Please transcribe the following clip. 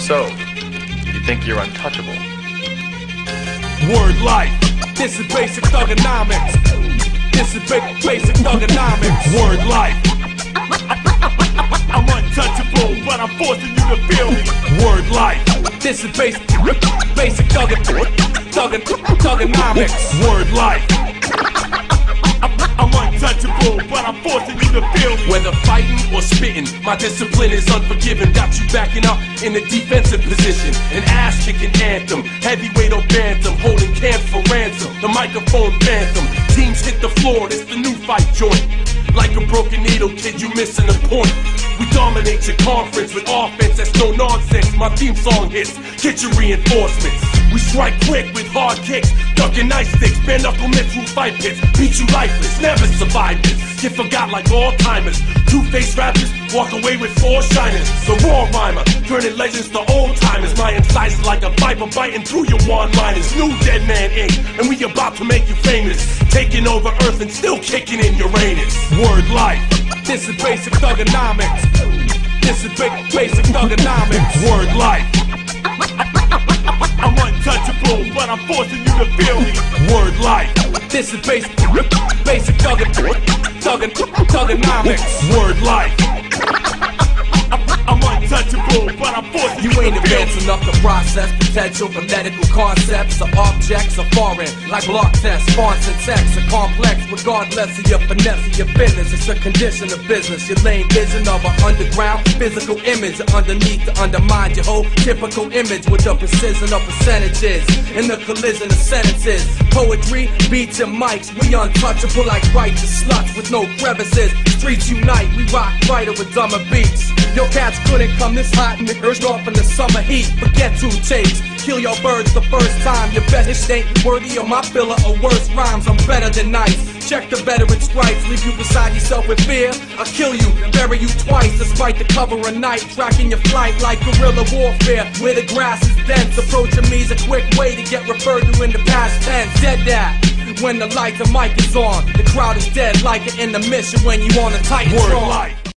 So, you think you're untouchable? Word life. This is basic thuganomics. This is ba- basic thuganomics. Word life. I'm untouchable, but I'm forcing you to feel me. Word life. This is basic, basic thug, thug, thuganomics. Word life. I'm untouchable, but I'm forcing you to feel me. Whether spitting, my discipline is unforgiving. Got you backing up in a defensive position. An ass kicking anthem, heavyweight or bantam, holding camp for ransom. The microphone phantom, teams hit the floor, it's the new fight joint. Like a broken needle, kid, you missing a point. We dominate your conference with offense that's no nonsense. My theme song hits, get your reinforcements. We strike quick with hard kicks, ducking ice sticks, bare knuckle mitts through fight pits. Beat you lifeless, never survive this. Get forgot like all timers. Two faced rappers walk away with four shiners. The raw rhymer, turning legends to old timers. My incisors like a viper biting through your one liners. New Dead Man Inc., and we about to make you famous. Taking over Earth and still kicking in Uranus. Word life. This is basic thuganomics. This is ba- basic thuganomics. Word life. I'm untouchable, but I'm forcing you to feel me. Word life. This is basic, basic thug, thug, thuganomics. Word life. I'm untouchable, but I'm forcing you, You ain't advanced enough to process potential for medical concepts or objects are foreign, like block tests, fonts and text are complex, regardless of your finesse or your business. It's a condition of business. Your lame vision of an underground physical image underneath to undermine your whole typical image with the precision of percentages in the collision of sentences. Poetry, beats and mics, we untouchable like righteous sluts with no crevices. Streets unite, we rock brighter with dumber beats. Your cats couldn't come this hot and urged off in the summer heat. Forget two takes, kill your birds the first time. Your best ain't worthy of my filler or worse rhymes. I'm better than nice. Check the veteran stripes, leave you beside yourself with fear. I'll kill you, bury you twice, despite the cover of night. Tracking your flight like guerrilla warfare, where the grass is dense. Approaching me's a quick way to get referred to in the past tense. Dead that. When the light, the mic is on, the crowd is dead like an intermission when you on a tight Word life.